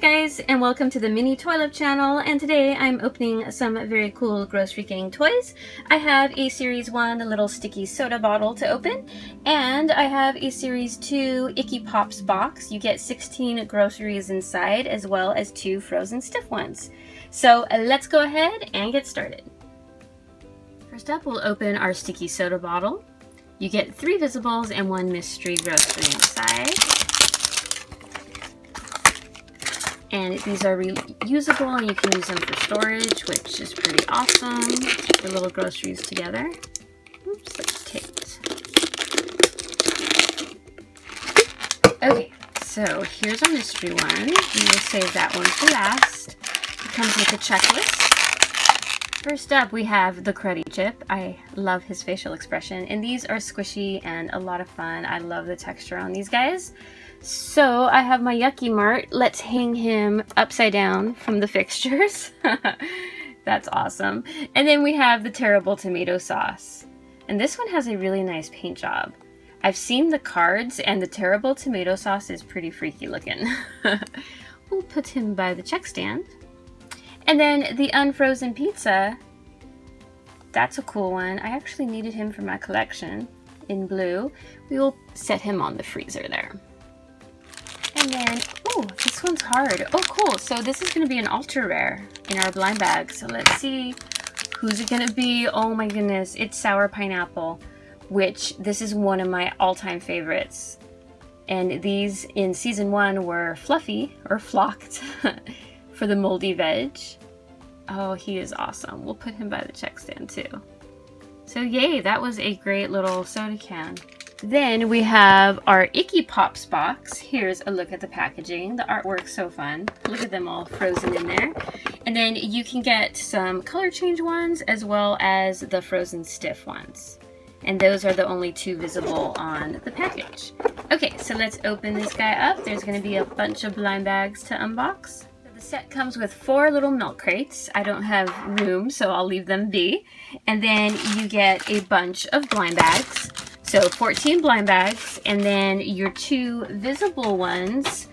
guys and welcome to the Mini Toy Love channel and today I'm opening some very cool Grossery Gang toys. I have a series 1 little sticky soda bottle to open and I have a series 2 Icky Pops box. You get 16 groceries inside as well as two frozen stiff ones. So let's go ahead and get started. First up we'll open our sticky soda bottle. You get three visibles and one mystery grocery inside. And these are reusable and you can use them for storage, which is pretty awesome. The little groceries together. Oops, that's taped. Okay, so here's our mystery one. We will save that one for last. It comes with a checklist. First up, we have the Cruddy Chip. I love his facial expression, and these are squishy and a lot of fun. I love the texture on these guys. So I have my Yucky Mart. Let's hang him upside down from the fixtures. That's awesome. And then we have the Terrible Tomato Sauce. And this one has a really nice paint job. I've seen the cards and the Terrible Tomato Sauce is pretty freaky looking. we'll put him by the check stand. And then the Unfrozen Pizza. That's a cool one. I actually needed him for my collection in blue. We will set him on the freezer there. And then, oh, this one's hard. Oh, cool. So this is going to be an ultra rare in our blind bag. So let's see who's it going to be. Oh my goodness. It's Sour Pineapple, which this is one of my all-time favorites. And these in season one were fluffy or flocked for the moldy veg. Oh, he is awesome. We'll put him by the check stand too. So yay, that was a great little soda can. Then we have our Icky Pops box. Here's a look at the packaging. The artwork's so fun. Look at them all frozen in there. And then you can get some color change ones as well as the frozen stiff ones. And those are the only two visible on the package. Okay, so let's open this guy up. There's gonna be a bunch of blind bags to unbox. The set comes with four little milk crates. I don't have room, so I'll leave them be. And then you get a bunch of blind bags. So 14 blind bags, and then your two visible ones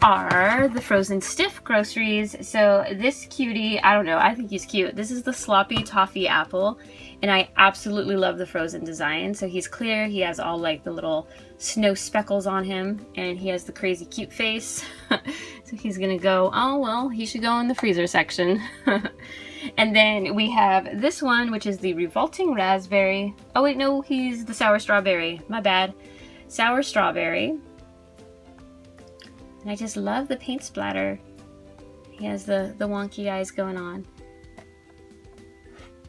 are the frozen stiff groceries. So this cutie, I don't know, I think he's cute. This is the sloppy toffee apple, and I absolutely love the frozen design. So he's clear, he has all like the little snow speckles on him, and he has the crazy cute face. so he's gonna go, oh well, he should go in the freezer section. And then we have this one, which is the Revolting Raspberry. Oh wait, no, he's the Sour Strawberry. My bad. Sour Strawberry. And I just love the paint splatter. He has the, the wonky eyes going on.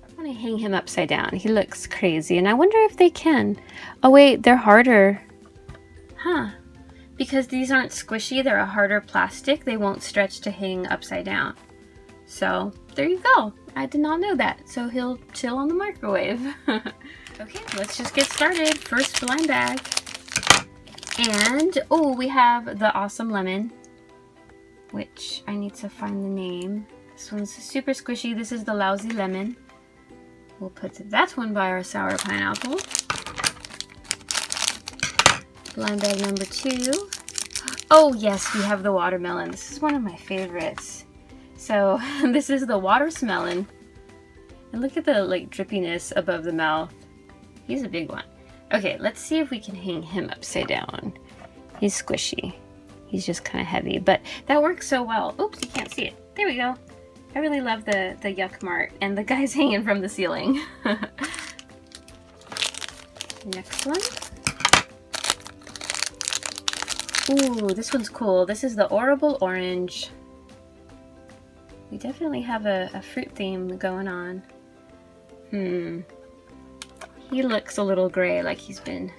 I want to hang him upside down. He looks crazy, and I wonder if they can. Oh wait, they're harder. Huh. Because these aren't squishy, they're a harder plastic, they won't stretch to hang upside down. So there you go. I did not know that. So he'll chill on the microwave. okay, let's just get started. First blind bag. And, oh, we have the Awesome Lemon, which I need to find the name. This one's super squishy. This is the Lousy Lemon. We'll put that one by our Sour Pineapple. Blind bag number two. Oh, yes, we have the Watermelon. This is one of my favorites. So this is the watermelon. And look at the like drippiness above the mouth. He's a big one. Okay, let's see if we can hang him upside down. He's squishy. He's just kind of heavy, but that works so well. Oops, you can't see it. There we go. I really love the, the Yuck Mart and the guys hanging from the ceiling. Next one. Ooh, this one's cool. This is the Orrible Orange. We definitely have a, a fruit theme going on. Hmm. He looks a little gray, like he's been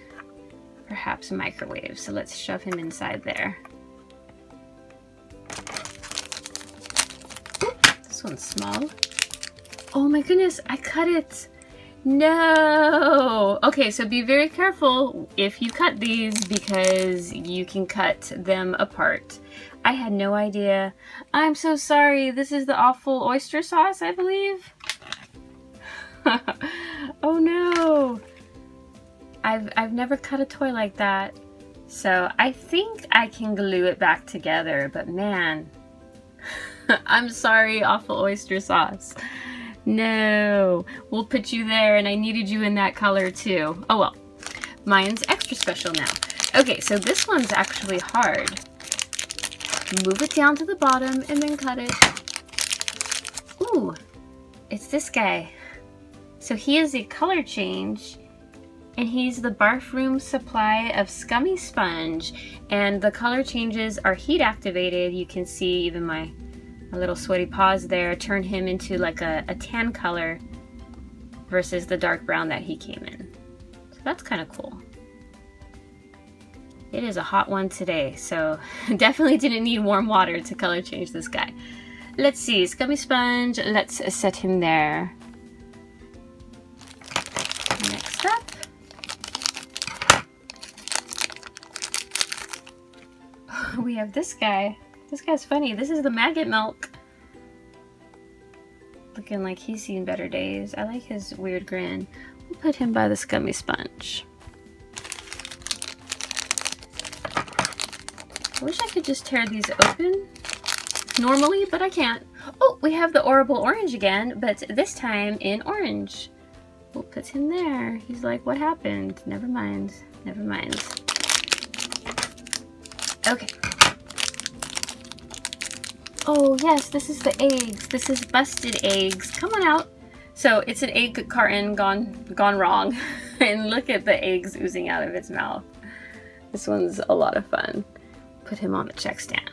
perhaps microwaved, so let's shove him inside there. this one's small. Oh my goodness, I cut it! No! Okay, so be very careful if you cut these because you can cut them apart. I had no idea. I'm so sorry. This is the awful oyster sauce, I believe. oh no. I've, I've never cut a toy like that. So I think I can glue it back together, but man, I'm sorry, Awful Oyster Sauce. No, we'll put you there and I needed you in that color too. Oh well, mine's extra special now. Okay, so this one's actually hard. Move it down to the bottom and then cut it. Ooh, it's this guy. So he is a color change and he's the Barf Room supply of Scummy Sponge. And the color changes are heat activated. You can see even my, my little sweaty paws there turn him into like a, a tan color versus the dark brown that he came in. So that's kind of cool. It is a hot one today, so definitely didn't need warm water to color change this guy. Let's see, Scummy Sponge, let's set him there. Next up. We have this guy. This guy's funny. This is the maggot milk. Looking like he's seen better days. I like his weird grin. We'll put him by the Scummy Sponge. I wish I could just tear these open normally, but I can't. Oh, we have the Orrible Orange again, but this time in orange. We'll put him there. He's like, what happened? Never mind. Never mind. Okay. Oh, yes, this is the eggs. This is busted eggs. Come on out. So it's an egg carton gone gone wrong. and look at the eggs oozing out of its mouth. This one's a lot of fun put him on the check stand.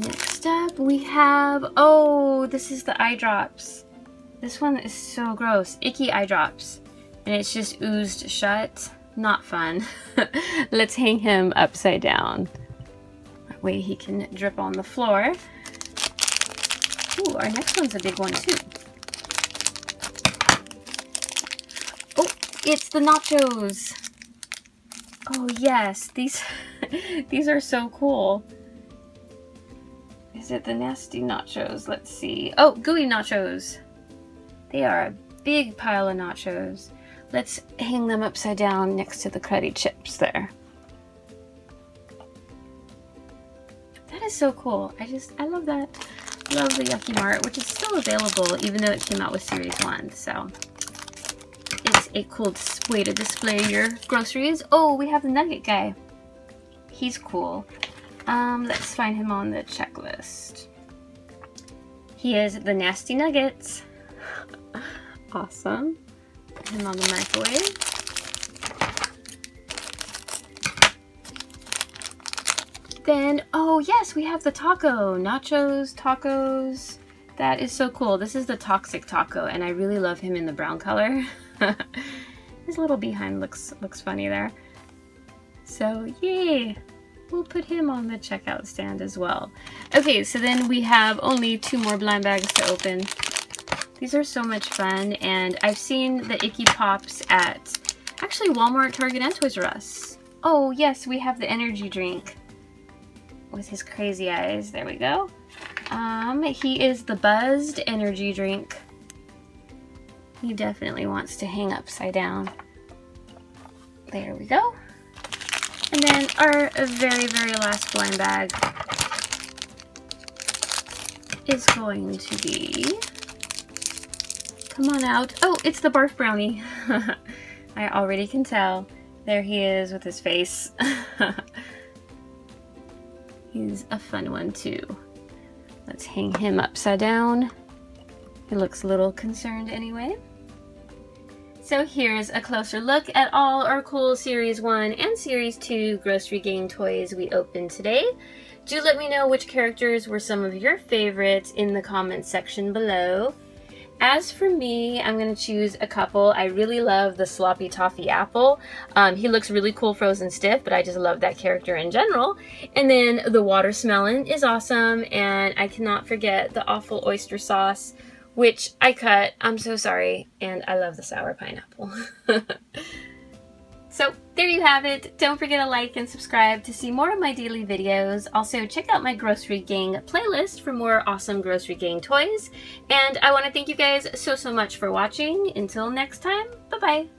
Next up we have, oh, this is the eye drops. This one is so gross. Icky eye drops. And it's just oozed shut. Not fun. Let's hang him upside down. That way he can drip on the floor. Ooh, our next one's a big one too. Oh, it's the nachos. Oh yes, these these are so cool. Is it the nasty nachos? Let's see. Oh, gooey nachos. They are a big pile of nachos. Let's hang them upside down next to the cruddy chips there. That is so cool. I just, I love that. Love the Yucky Mart, which is still available even though it came out with Series 1. So it's a cool way to display your groceries. Oh, we have the nugget guy. He's cool. Um, let's find him on the checklist. He is the Nasty Nuggets. awesome. Him on the microwave. Then, oh yes, we have the taco. Nachos, tacos. That is so cool. This is the Toxic Taco, and I really love him in the brown color. His little behind looks looks funny there. So yay! We'll put him on the checkout stand as well. Okay, so then we have only two more blind bags to open. These are so much fun, and I've seen the Icky Pops at actually Walmart, Target, and Toys R Us. Oh yes, we have the energy drink with his crazy eyes. There we go. Um, he is the Buzzed energy drink. He definitely wants to hang upside down. There we go. And then our very, very last blind bag is going to be... Come on out. Oh, it's the Barf Brownie. I already can tell. There he is with his face. He's a fun one too. Let's hang him upside down. He looks a little concerned anyway. So here's a closer look at all our cool Series 1 and Series 2 Grossery Gang toys we opened today. Do let me know which characters were some of your favorites in the comments section below. As for me, I'm going to choose a couple. I really love the Sloppy Toffee Apple. Um, he looks really cool frozen stiff, but I just love that character in general. And then the Watersmelon is awesome, and I cannot forget the Awful Oyster Sauce which I cut. I'm so sorry. And I love the sour pineapple. so there you have it. Don't forget to like and subscribe to see more of my daily videos. Also check out my Grossery Gang playlist for more awesome Grossery Gang toys. And I want to thank you guys so, so much for watching. Until next time, bye-bye.